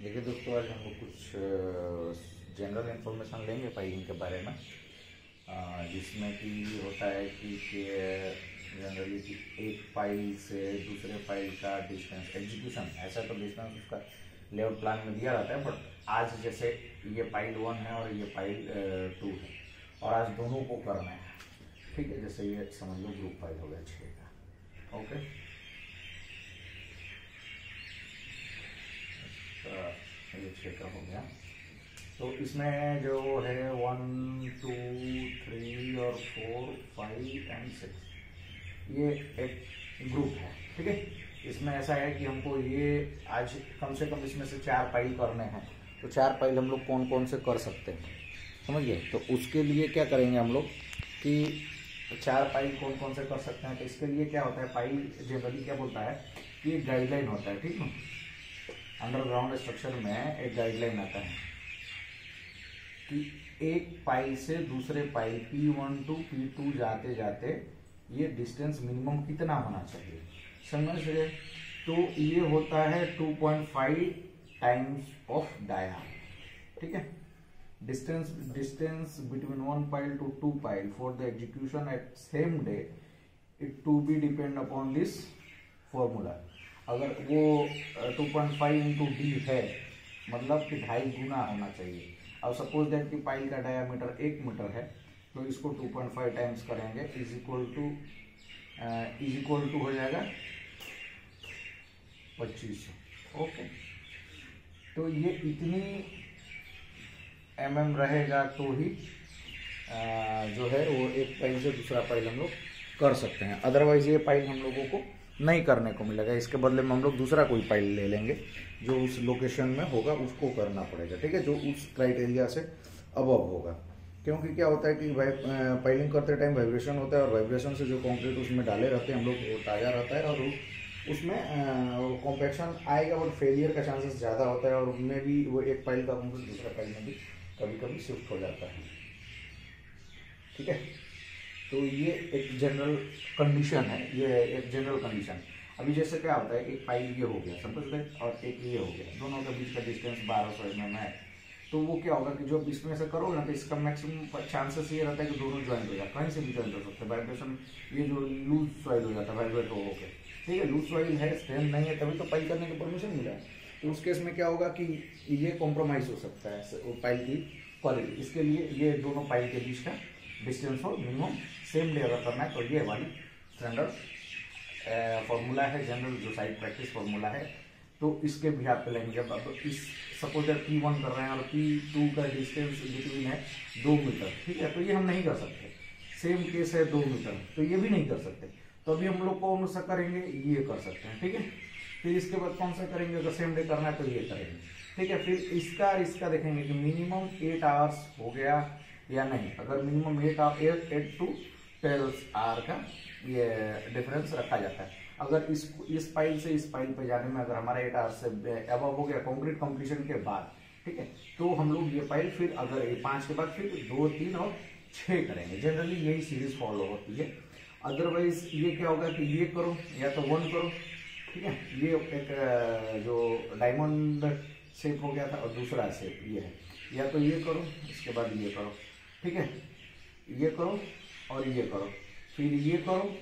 देखिए दोस्तों, आज हम लोग कुछ जनरल इन्फॉर्मेशन लेंगे पाइलिंग के बारे में। जिसमें कि होता है कि जनरली कि एक फ़ाइल से दूसरे फ़ाइल का डिस्टेंस एग्जीक्यूशन ऐसा तो डिस्टेंस उसका लेवल प्लान में दिया रहता है बट आज जैसे ये फ़ाइल वन है और ये फ़ाइल टू है, और आज दोनों को करना है। ठीक है, जैसे ये समझ लो ग्रुप फ़ाइल हो गया छः का। ओके ये छः हो गया। तो इसमें जो है वन टू थ्री और फोर फाइव एंड सिक्स ये एक ग्रुप है, ठीक है? इसमें ऐसा है कि हमको ये आज कम से कम इसमें से चार पाइल करने हैं। तो चार पाइल हम लोग कौन कौन से कर सकते हैं? समझिए? तो उसके लिए क्या करेंगे हम लोग कि चार फ़ाइल कौन कौन से कर सकते हैं? तो इसके लिए क्या होता है फ़ाइल जनरली क्या बोलता है कि गाइडलाइन होता है, ठीक है? अंडरग्राउंड स्ट्रक्चर में एक गाइडलाइन आता है कि एक पाइल से दूसरे pile P one to P two जाते जाते ये डिस्टेंस मिनिमम कितना होना चाहिए? समझ रहे? तो ये होता है 2.5 टाइम्स ऑफ़ डाया ठीक है? Distance distance between one pile to two pile for the execution at same day it to be depend upon this formula अगर वो two point five into D है मतलब कि ढाई गुना होना चाहिए। अब सपोज़ दैट कि पाइल का डायामीटर एक मीटर है तो इसको 2.5 टाइम्स करेंगे is equal to is equal to हो जाएगा पच्चीस ओके तो ये इतनी एम mm रहेगा तो ही आ, जो है वो एक पाइल से दूसरा पाइल हम लोग कर सकते हैं। अदरवाइज़ ये पाइल हम लोगों को नहीं करने को मिलेगा। इसके बदले में हम लोग दूसरा कोई पाइल ले लेंगे, जो उस लोकेशन में होगा, उसको करना पड़ेगा, ठीक है? जो उस क्राइटेरिया से अबव होगा। क्योंकि क्या होता है कि पाइलिंग करते टाइम वाइब्रेशन होता है, और वाइब्रेशन से जो कंक्रीट उसमें डाले रहते हैं, हम लोग ताज़ा रहता है, और उसमें कॉम्पैक्शन आएगा बट फेलियर का चांसेस ज़्यादा होता है, और उनमें भी वो एक पाइल का दूसरा पाइल में भी कभी कभी शिफ्ट हो जाता है। ठीक है? तो ये एक जनरल कंडीशन है, ये एक जनरल कंडीशन अभी जैसे क्या होता है एक पाइप ये हो गया, समझ गए? और एक ये हो गया. दोनों के बीच का डिस्टेंस बारह सौ एम है. तो वो क्या होगा कि जो इसमें से करोगे ना तो इसका मैक्सिमम चांसेस ये रहता है कि दोनों ज्वाइंट हो जाए. कहीं से भी ज्वाइंट हो सकते हैं. वाइब्रेशन ये जो लूज सॉइल हो जाता है वाइब्रेट हो के ठीक है लूज सॉइल है स्ट्रेंथ नहीं है, तभी तो पाइल करने की परमिशन मिला. है तो उस केस में क्या होगा कि ये कॉम्प्रोमाइज हो सकता है पाइल की क्वालिटी इसके लिए ये दोनों पाइल के बीच का डिस्टेंस हो मिनिमम सेम डे अगर करना है तो ये वाली स्टैंडर्ड फॉर्मूला है जनरल जो साइड प्रैक्टिस फॉर्मूला है तो इसके भी आप लेंगे जब अब इस सपोज़ अगर पी वन कर रहे हैं और पी टू का डिस्टेंस बिटवीन है दो मीटर, ठीक है? तो ये हम नहीं कर सकते। सेम केस है दो मीटर तो ये भी नहीं कर सकते। तो अभी हम लोग कौन सा करेंगे? ये कर सकते हैं, ठीक है? फिर इसके बाद कौन सा करेंगे? अगर सेम डे करना है तो ये करेंगे, ठीक है? फिर इसका इसका देखेंगे कि मिनिमम एट आवर्स हो गया। या नहीं। अगर minimum eight of eight eight to twelve hour का ये डिफरेंस रखा जाता है। अगर इस इस फ़ाइल से इस फ़ाइल पे जाने में अगर हमारा एट आवर्स से अब हो गया कंक्रीट कंप्लीशन के बाद, ठीक है तो हम लोग ये फ़ाइल फिर अगर ये पाँच के बाद फिर दो, तीन और छः करेंगे। जनरली यही सीरीज़ फॉलो होती है। अदरवाइज़ ये क्या होगा कि ये करो या तो वन करो, ठीक है, ये एक जो डायमंड शेप हो गया था और दूसरा शेप ये है। या तो ये करो, इसके बाद ये करो। ठीक है? ये करो और ये करो। फिर ये करो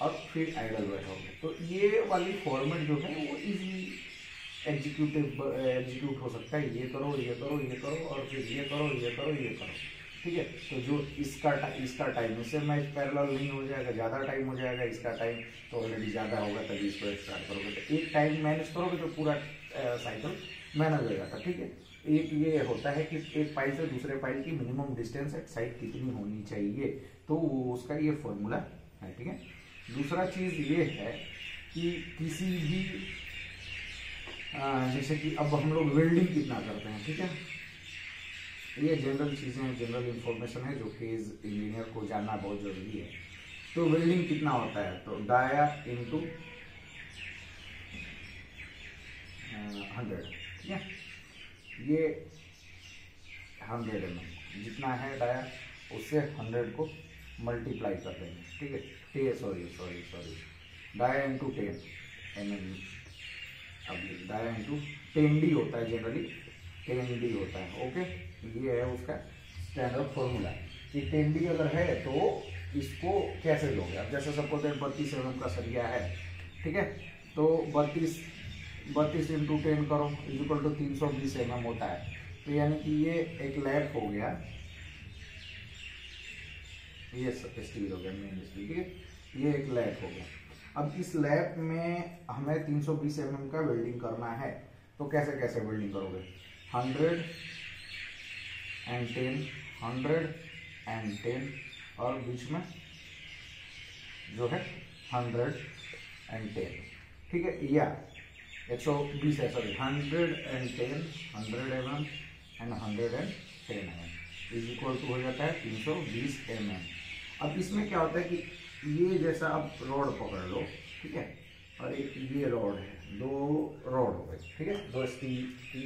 और फिर आइडल बैठोगे तो ये वाली फॉर्मेट जो है, वो इजी एग्जीक्यूटिव एग्जीक्यूट हो सकता है। ये करो ये करो ये करो और फिर ये करो ये करो ये करो। ठीक है? तो जो इसका इसका टाइम इससे मैच पैरेलल नहीं हो जाएगा, ज़्यादा टाइम हो जाएगा इसका टाइम तो ऑलरेडी ज़्यादा होगा, तभी इसको स्टार्ट करोगे। तो एक टाइम मैनेज करोगे तो पूरा साइकिल मैनेज हो जाता ठीक है? एक ये होता है कि एक पाइल से दूसरे पाइल की मिनिमम डिस्टेंस एट साइड कितनी होनी चाहिए? तो उसका ये फॉर्मूला है, ठीक है? दूसरा चीज़ ये है कि किसी भी जैसे कि अब हम लोग वेल्डिंग कितना करते हैं, ठीक है? ये जनरल चीज़ें हैं जनरल इंफॉर्मेशन है जो कि इंजीनियर को जानना बहुत ज़रूरी है। तो वेल्डिंग कितना होता है? तो डाया इंटू हंड्रेड ठीक है? ये हंड्रेड एम जितना है डाया उससे हंड्रेड को मल्टीप्लाई कर देंगे। ठीक है? टे sorry sorry sorry dia into ten M M अब डाया इंटू टेन डी होता है जनरली टेन डी होता है ओके ये है उसका स्टैंडर्ड फॉर्मूला कि टेन डी अगर है तो इसको कैसे लोगे अब जैसे सपोज़ बत्तीस एम का सरिया है, ठीक है? तो बत्तीस बत्तीस इंटू टेन करो इजिकल टू तीन सौ बीस एम एम होता है। तो यानी कि ये एक लैप हो गया। ये स्टील हो गया मेन स्टील ठीक है? ये एक लैप हो गया। अब इस लैप में हमें 320 सौ बीस mm का वेल्डिंग करना है। तो कैसे कैसे वेल्डिंग करोगे? Hundred and ten hundred and ten और बीच में जो है हंड्रेड एंड टेन ठीक है? या एक सौ बीस है sorry hundred and ten hundred M M and hundred and ten M M is equal to हो जाता है तीन सौ बीस एम एम अब इसमें क्या होता है कि ये जैसा आप रॉड पकड़ लो, ठीक है? और एक ये रॉड है, दो रॉड हो गए, ठीक है? दो स्टील की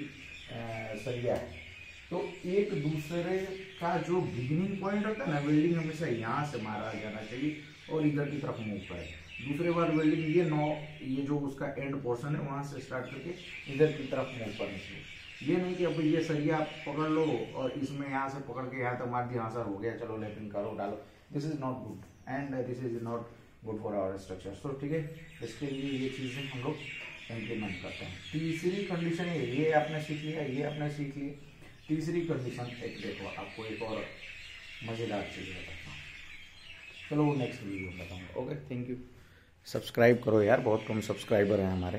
सरिया है। तो एक दूसरे का जो बिगिनिंग पॉइंट होता है ना वेल्डिंग हमेशा यहाँ से मारा जाना चाहिए और इधर की तरफ़ मूव करे। दूसरे बार वेल्डिंग ये नौ, ये जो उसका एंड पोर्शन है, वहाँ से स्टार्ट करके इधर की तरफ़ मूव करनी चाहिए ये नहीं कि अब ये सरिया आप पकड़ लो और इसमें यहाँ से पकड़ के यहाँ तक मार दिया हाँ सर हो गया, चलो लेपिंग करो, डालो। This is not good and this is not good for our structure so ठीक है? इसके लिए ये चीज़ें हम लोग इम्प्लीमेंट करते हैं। तीसरी कंडीशन है, ये आपने सीख लिया, ये आपने सीख लिया। तीसरी कंडीशन एक देखो, आपको एक और मज़ेदार चीज़ बताता हूँ। चलो वो नेक्स्ट वीडियो में बताऊँगा ओके थैंक यू सब्सक्राइब करो यार, बहुत कम सब्सक्राइबर हैं हमारे।